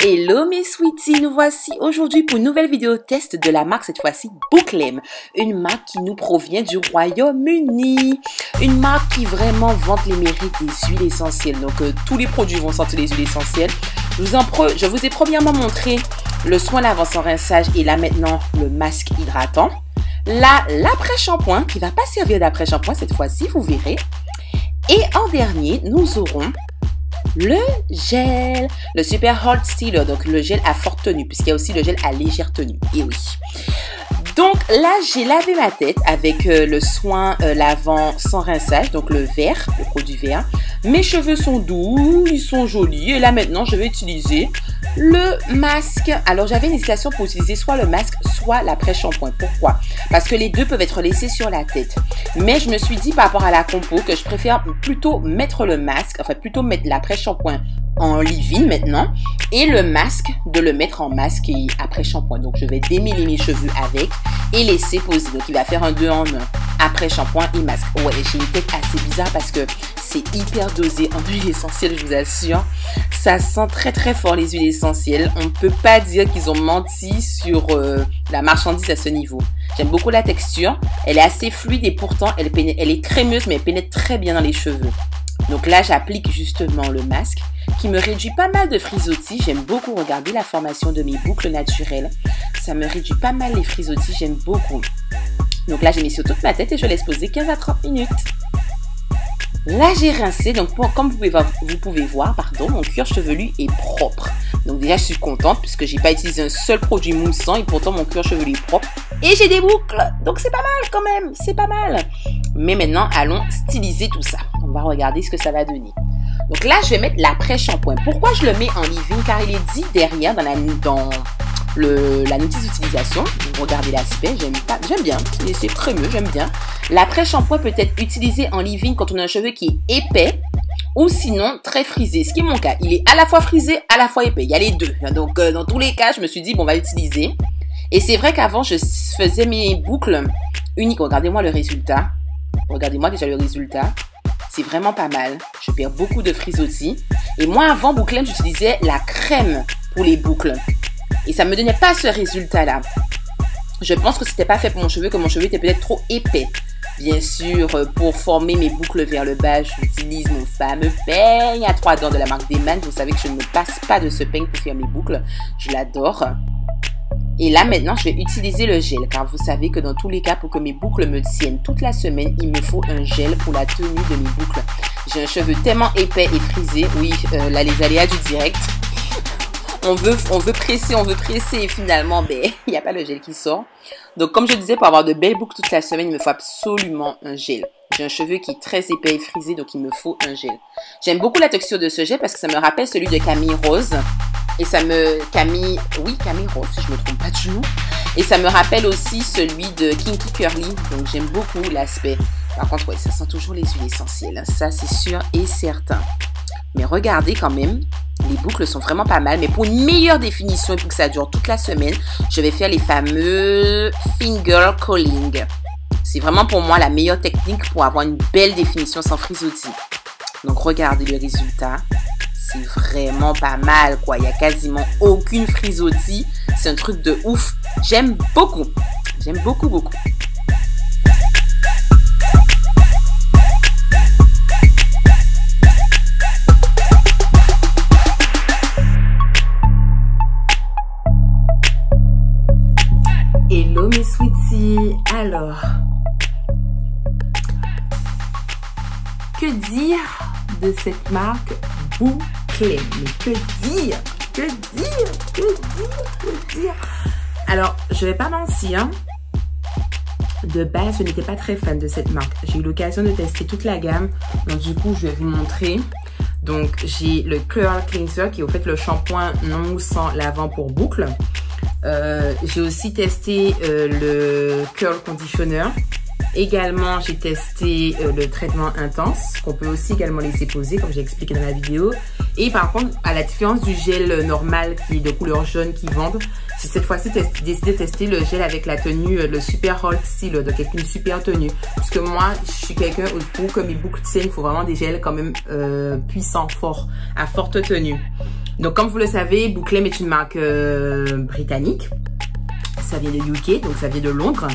Hello mes sweeties, nous voici aujourd'hui pour une nouvelle vidéo test de la marque cette fois-ci Booklem, une marque qui nous provient du Royaume-Uni, une marque qui vraiment vante les mérites des huiles essentielles, donc euh, tous les produits vont sentir les huiles essentielles. Je vous, ai premièrement montré le soin lavant sans rinçage et là maintenant le masque hydratant. Là, l'après-shampoing qui va pas servir d'après-shampoing cette fois-ci, vous verrez. Et en dernier, nous aurons le gel, le Super Hard Stealer, donc le gel à forte tenue, puisqu'il y a aussi le gel à légère tenue. Et oui. Donc là, j'ai lavé ma tête avec euh, le soin euh, lavant sans rinçage, donc le vert, le produit vert. Mes cheveux sont doux, ils sont jolis. Et là maintenant, je vais utiliser le masque. Alors j'avais une hésitation pour utiliser soit le masque, soit l'après-shampoing. Pourquoi? Parce que les deux peuvent être laissés sur la tête. Mais je me suis dit par rapport à la compo que je préfère plutôt mettre le masque, enfin plutôt mettre l'après-shampoing en leave-in maintenant et le masque de le mettre en masque et après shampoing. Donc je vais démêler mes cheveux avec et laisser poser. Donc il va faire un 2 en 1 après shampoing et masque. Ouais, j'ai une tête assez bizarre parce que c'est hyper dosé en huile essentielle, je vous assure. Ça sent très très fort les huiles essentielles. On ne peut pas dire qu'ils ont menti sur euh, la marchandise à ce niveau. J'aime beaucoup la texture. Elle est assez fluide et pourtant elle, elle est crémeuse mais elle pénètre très bien dans les cheveux. Donc là, j'applique justement le masque qui me réduit pas mal de frisottis. J'aime beaucoup regarder la formation de mes boucles naturelles. Ça me réduit pas mal les frisottis, j'aime beaucoup. Donc là, j'ai mis sur toute ma tête et je laisse poser 15 à 30 minutes. Là, j'ai rincé. Donc, comme vous pouvez, vous pouvez voir, pardon, mon cuir chevelu est propre. Donc déjà, je suis contente puisque j'ai pas utilisé un seul produit moussant et pourtant mon cuir chevelu est propre. Et j'ai des boucles. Donc c'est pas mal quand même. C'est pas mal. Mais maintenant, allons styliser tout ça. On va regarder ce que ça va donner. Donc là, je vais mettre l'après-shampoing. Pourquoi je le mets en living? Car il est dit derrière dans la, dans le, la notice d'utilisation. Regardez l'aspect, j'aime pas, j'aime bien. C'est crémeux, j'aime bien. L'après-shampoing peut être utilisé en living quand on a un cheveu qui est épais ou sinon très frisé. Ce qui est mon cas. Il est à la fois frisé, à la fois épais. Il y a les deux. Donc euh, dans tous les cas, je me suis dit, bon, on va l'utiliser. Et c'est vrai qu'avant, je faisais mes boucles uniques. Regardez-moi le résultat. Regardez-moi déjà le résultat. C'est vraiment pas mal. Je perds beaucoup de frisottis. Et moi, avant Bouclem, j'utilisais la crème pour les boucles. Et ça me donnait pas ce résultat-là. Je pense que c'était pas fait pour mon cheveu, que mon cheveu était peut-être trop épais. Bien sûr, euh, pour former mes boucles vers le bas, j'utilise mon fameux peigne à trois dents de la marque Deman. Vous savez que je ne passe pas de ce peigne pour faire mes boucles. Je l'adore. Et là, maintenant, je vais utiliser le gel, car vous savez que dans tous les cas, pour que mes boucles me tiennent toute la semaine, il me faut un gel pour la tenue de mes boucles. J'ai un cheveu tellement épais et frisé. Oui, euh, là, les aléas du direct. On veut, on veut presser, on veut presser et finalement, ben, il n'y a pas le gel qui sort. Donc, comme je disais, pour avoir de belles boucles toute la semaine, il me faut absolument un gel. J'ai un cheveu qui est très épais et frisé, donc il me faut un gel. J'aime beaucoup la texture de ce gel parce que ça me rappelle celui de Camille Rose. Et ça me... Camille... Oui, Camille Rose, si je me trompe pas de genou. Et ça me rappelle aussi celui de Kinky Curly. Donc j'aime beaucoup l'aspect. Par contre, ouais, ça sent toujours les huiles essentielles. Hein. Ça, c'est sûr et certain. Mais regardez quand même, les boucles sont vraiment pas mal. Mais pour une meilleure définition et pour que ça dure toute la semaine, je vais faire les fameux finger calling. C'est vraiment pour moi la meilleure technique pour avoir une belle définition sans frisottis. Donc regardez le résultat. C'est vraiment pas mal quoi. Il n'y a quasiment aucune frisottis. C'est un truc de ouf. J'aime beaucoup. J'aime beaucoup, beaucoup. Hello mes sweeties. Alors, que dire de cette marque Bouclé Mais que dire Que dire Que dire Que dire Alors, je vais pas mentir. De base, je n'étais pas très fan de cette marque. J'ai eu l'occasion de tester toute la gamme. Donc, du coup, je vais vous montrer. Donc, j'ai le Curl Cleanser qui est au fait le shampoing non moussant lavant pour boucle. Euh, j'ai aussi testé euh, le Curl Conditioner Également, j'ai testé euh, le traitement intense, qu'on peut aussi également laisser poser, comme j'ai expliqué dans la vidéo. Et par contre, à la différence du gel normal qui est de couleur jaune qui vendent, j'ai cette fois-ci décidé de tester le gel avec la tenue, euh, le super hold style, donc avec une super tenue. Parce que moi, je suis quelqu'un où comme mes boucles tiennent, il faut vraiment des gels quand même euh, puissants, forts, à forte tenue. Donc comme vous le savez, Bouclem est une marque euh, britannique. Ça vient de UK, donc ça vient de Londres.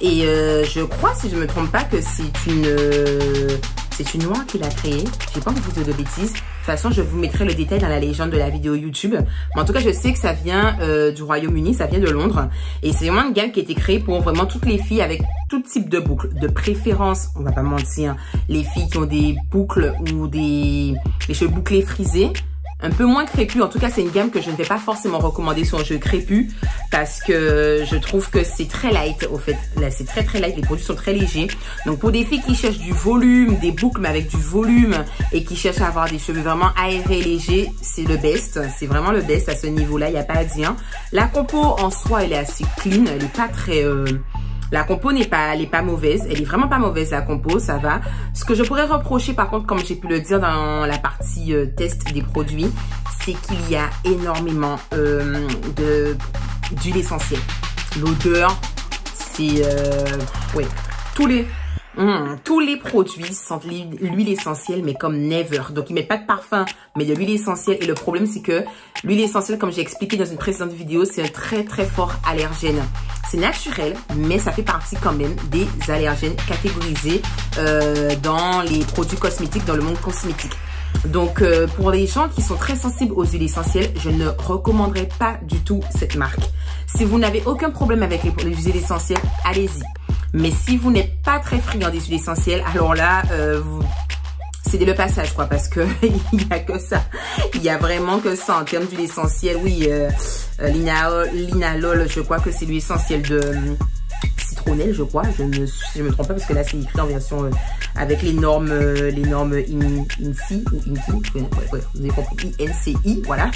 Et euh, je crois, si je me trompe pas, que c'est une... Euh, c'est une noire qui l'a créé. J'ai pas envie de dire de bêtises. De toute façon, je vous mettrai le détail dans la légende de la vidéo YouTube. Mais en tout cas, je sais que ça vient du Royaume-Uni, ça vient de Londres. Et c'est vraiment une gamme qui a été créée pour vraiment toutes les filles avec tout type de boucles. De préférence, on va pas mentir, les filles qui ont des boucles ou des, des cheveux bouclés frisés un peu moins crépus. En tout cas, c'est une gamme que je ne vais pas forcément recommander sur un jeu crépus parce que je trouve que c'est très light au fait. Là, c'est très très light. Les produits sont très légers. Donc, pour des filles qui cherchent du volume, des boucles mais avec du volume et qui cherchent à avoir des cheveux vraiment aérés, légers, c'est le best. C'est vraiment le best à ce niveau-là. Il n'y a pas à dire. La compo en soi, elle est assez clean. Elle n'est pas très... Euh, la compo n'est pas, elle est pas mauvaise. Elle est vraiment pas mauvaise, la compo, ça va. Ce que je pourrais reprocher, par contre, comme j'ai pu le dire dans la partie euh, test des produits, c'est qu'il y a énormément euh, d'huile essentielle. L'odeur, c'est... Euh, ouais, tous les... Hum, produits sentent l'huile essentielle, mais comme never. Donc, ils mettent pas de parfum, mais de l'huile essentielle. Et le problème, c'est que l'huile essentielle, comme j'ai expliqué dans une précédente vidéo, c'est un très, très fort allergène. C'est naturel, mais ça fait partie quand même des allergènes catégorisés euh, dans les produits cosmétiques, dans le monde cosmétique. Donc, euh, pour les gens qui sont très sensibles aux huiles essentielles, je ne recommanderais pas du tout cette marque. Si vous n'avez aucun problème avec les, huiles essentielles, allez-y. Mais si vous n'êtes pas très friand des huiles essentielles, alors là, euh, c'est le passage quoi parce que il n'y a que ça. Il y a vraiment que ça en termes d'huile essentielle oui euh, euh linalol je crois que c'est l'huile essentielle de euh, citronnelle je crois. Je je me trompe pas parce que là c'est écrit en version euh, avec les normes les normes INCI ouais, vous avez compris INCI voilà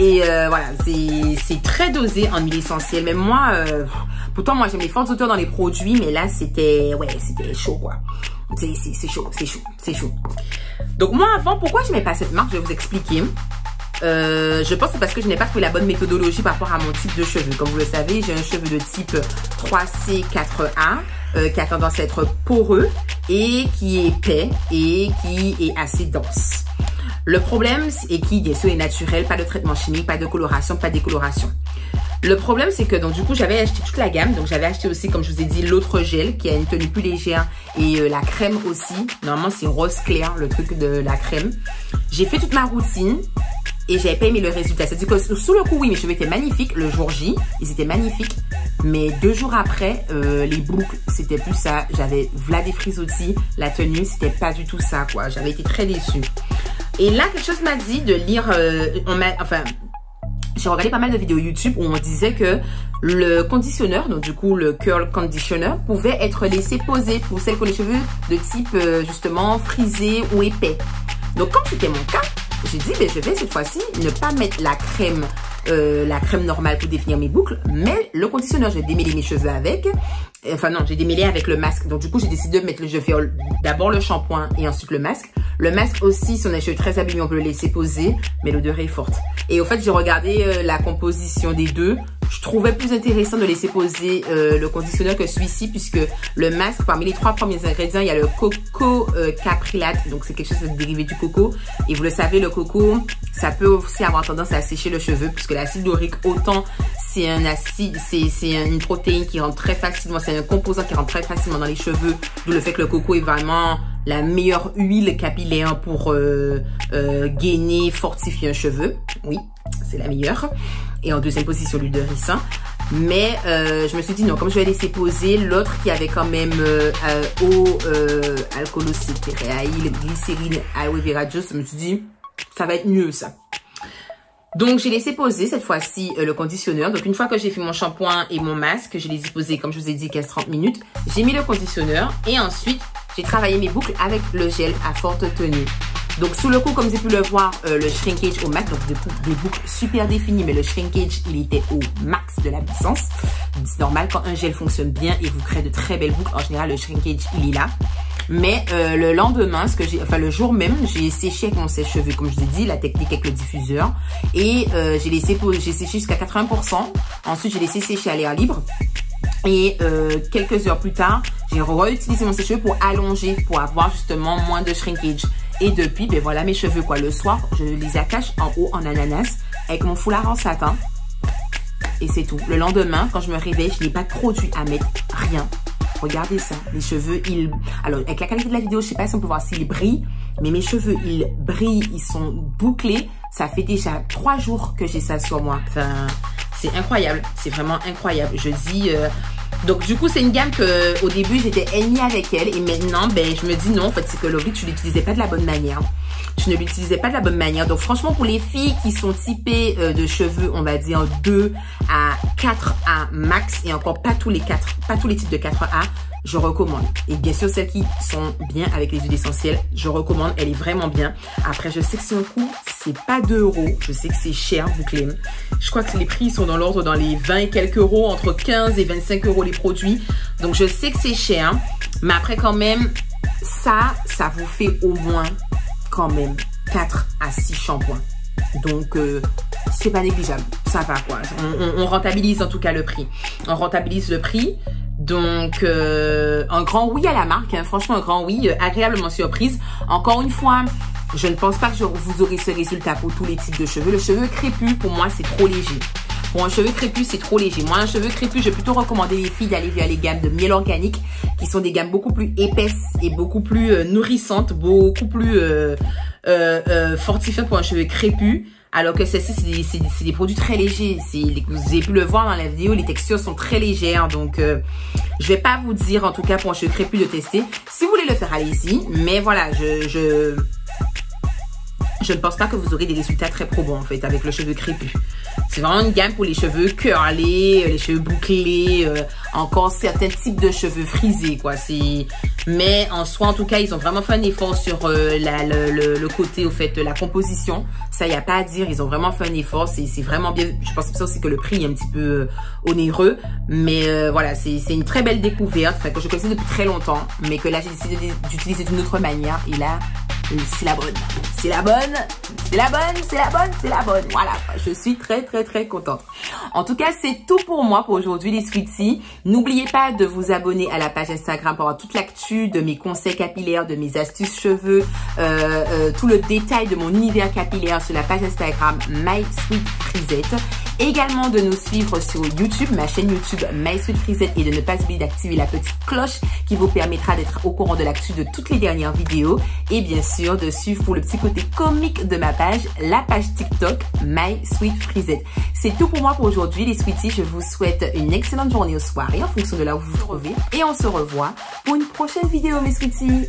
et voilà c'est très dosé en huile essentielle mais moi pourtant moi j'aime les fortes odeurs dans les produits mais là c'était ouais c'était chaud quoi c'est chaud, c'est chaud, c'est chaud. Donc moi avant, pourquoi je mets pas cette marque? Je vais vous expliquer. Euh, je pense que c'est parce que je n'ai pas trouvé la bonne méthodologie par rapport à mon type de cheveux. Comme vous le savez, j'ai un cheveu de type 3C4A euh, qui a tendance à être poreux et qui est épais et qui est assez dense. Le problème est qui, bien sûr, est naturel, pas de traitement chimique, pas de coloration, pas de décoloration. Le problème, c'est que donc du coup, j'avais acheté toute la gamme. Donc, j'avais acheté aussi, comme je vous ai dit, l'autre gel qui a une tenue plus légère et euh, la crème aussi. Normalement, c'est rose clair, le truc de la crème. J'ai fait toute ma routine et j'avais pas aimé le résultat. C'est-à-dire que sous le coup, oui, mes cheveux étaient magnifiques. Le jour J, ils étaient magnifiques. Mais deux jours après, euh, les boucles, c'était plus ça. J'avais frisottis. La tenue, c'était pas du tout ça, quoi. J'avais été très déçue. Et là, quelque chose m'a dit de lire... Euh. Enfin j'ai regardé pas mal de vidéos YouTube où on disait que le conditionneur, donc du coup le curl conditioner, pouvait être laissé poser pour celles qui ont les cheveux de type euh, justement frisé ou épais. Donc comme c'était mon cas, j'ai dit ben, je vais cette fois-ci ne pas mettre la crème euh, la crème normale pour définir mes boucles, mais le conditionneur, j'ai démêlé mes cheveux avec. Enfin non, j'ai démêlé avec le masque. Donc du coup, j'ai décidé de mettre le je fais d'abord le shampoing et ensuite le masque. Le masque aussi, si on a très abîmés, on peut le laisser poser, mais l'odeur est forte. Et au fait, j'ai regardé euh, la composition des deux je trouvais plus intéressant de laisser poser euh, le conditionneur que celui-ci puisque le masque, parmi les trois premiers ingrédients, il y a le coco euh, caprilate. Donc, c'est quelque chose de dérivé du coco. Et vous le savez, le coco, ça peut aussi avoir tendance à sécher le cheveu puisque l'acide laurique, autant c'est un acide, c'est une protéine qui rentre très facilement, c'est un composant qui rentre très facilement dans les cheveux. D'où le fait que le coco est vraiment la meilleure huile capillaire pour euh, euh, gainer, fortifier un cheveu. Oui, c'est la meilleure. Et en deuxième position, l'huile de ricin. Mais euh, je me suis dit non, comme je vais laisser poser l'autre qui avait quand même euh, euh, eau, euh, alcoolocétéréaïl, glycérine, aloe je me suis dit ça va être mieux ça. Donc, j'ai laissé poser cette fois-ci le conditionneur. Donc, une fois que j'ai fait mon shampoing et mon masque, je les ai posés, comme je vous ai dit, 15-30 minutes. J'ai mis le conditionneur et ensuite, j'ai travaillé mes boucles avec le gel à forte tenue. Donc sous le coup, comme vous avez pu le voir, euh, le shrinkage au max, donc des, boucles super définies, mais le shrinkage, il était au max de la puissance. C'est normal quand un gel fonctionne bien et vous crée de très belles boucles. En général, le shrinkage, il est là. Mais euh, le lendemain, ce que j'ai, enfin le jour même, j'ai séché avec mon sèche-cheveux, comme je vous ai dit, la technique avec le diffuseur. Et euh, j'ai laissé, j'ai séché jusqu'à 80%. Ensuite, j'ai laissé sécher à l'air libre. Et euh, quelques heures plus tard, j'ai réutilisé mon sèche-cheveux pour allonger, pour avoir justement moins de shrinkage. Et depuis, ben voilà mes cheveux quoi. Le soir, je les attache en haut en ananas avec mon foulard en satin. Et c'est tout. Le lendemain, quand je me réveille, je n'ai pas de produit à mettre. Rien. Regardez ça. Les cheveux, ils... Alors, avec la qualité de la vidéo, je sais pas si on peut voir s'ils brillent. Mais mes cheveux, ils brillent. Ils sont bouclés. Ça fait déjà trois jours que j'ai ça sur moi. Enfin, c'est incroyable. C'est vraiment incroyable. Je dis... Euh, donc, du coup, c'est une gamme que au début, j'étais ennemie avec elle. Et maintenant, ben, je me dis non, en fait, c'est que tu l'utilisais pas de la bonne manière. Tu ne l'utilisais pas de la bonne manière. Donc, franchement, pour les filles qui sont typées euh, de cheveux, on va dire 2 à 4A max, et encore pas tous les 4, pas tous les types de 4A, je recommande. Et bien sûr, celles qui sont bien avec les huiles essentielles, je recommande. Elle est vraiment bien. Après, je sais que son coût, c'est pas 2 euros. Je sais que c'est cher, bouclé. Je crois que les prix sont dans l'ordre dans les 20 et quelques euros, entre 15 et 25 euros les produits. Donc, je sais que c'est cher. Mais après, quand même, ça, ça vous fait au moins, quand même, 4 à 6 shampoings. Donc, euh, c'est pas négligeable. Ça va quoi. On, rentabilise en tout cas le prix. On rentabilise le prix. Donc, euh, un grand oui à la marque. Hein. Franchement, un grand oui. Euh, agréablement surprise. Encore une fois, je ne pense pas que vous aurez ce résultat pour tous les types de cheveux. Le cheveu crépus, pour moi, c'est trop léger. Pour un cheveu crépus, c'est trop léger. Moi, un cheveu crépus, je vais plutôt recommander les filles d'aller vers les gammes de miel organique, qui sont des gammes beaucoup plus épaisses et beaucoup plus euh, nourrissantes, beaucoup plus euh, euh, pour un cheveu crépus. Alors que ceci, c'est des, produits très légers. Vous avez pu le voir dans la vidéo, les textures sont très légères. Donc, euh, je vais pas vous dire, en tout cas, pour un cheveu crépus, de tester. Si vous voulez le faire, allez-y. Mais voilà, je, je, je ne pense pas que vous aurez des résultats très probants, en fait, avec le cheveu crépus. C'est vraiment une gamme pour les cheveux curlés, les cheveux bouclés, euh, encore certains types de cheveux frisés, quoi. C'est, mais en soi, en tout cas, ils ont vraiment fait un effort sur euh, la, le, le, côté, au fait, la composition. Ça, il n'y a pas à dire. Ils ont vraiment fait un effort. C'est vraiment bien. Je pense ça aussi que le prix est un petit peu euh, onéreux, mais voilà, c'est une très belle découverte, enfin, que je connaissais depuis très longtemps, mais que là, j'ai décidé d'utiliser d'une autre manière. Et là, c'est la bonne. C'est la bonne, c'est la bonne, c'est la bonne, c'est la bonne. Voilà, je suis très très très contente. En tout cas, c'est tout pour moi pour aujourd'hui les Sweeties. N'oubliez pas de vous abonner à la page Instagram pour avoir toute l'actu de mes conseils capillaires, de mes astuces cheveux, euh, euh, tout le détail de mon univers capillaire sur la page Instagram My Sweet. Également de nous suivre sur YouTube, ma chaîne YouTube My Sweet Frisette et de ne pas oublier d'activer la petite cloche qui vous permettra d'être au courant de l'actu de toutes les dernières vidéos. Et bien sûr, de suivre pour le petit côté comique de ma page, la page TikTok My Sweet. C'est tout pour moi pour aujourd'hui les Sweeties. Je vous souhaite une excellente journée au soirée en fonction de là où vous vous trouvez. Et on se revoit pour une prochaine vidéo mes Sweeties.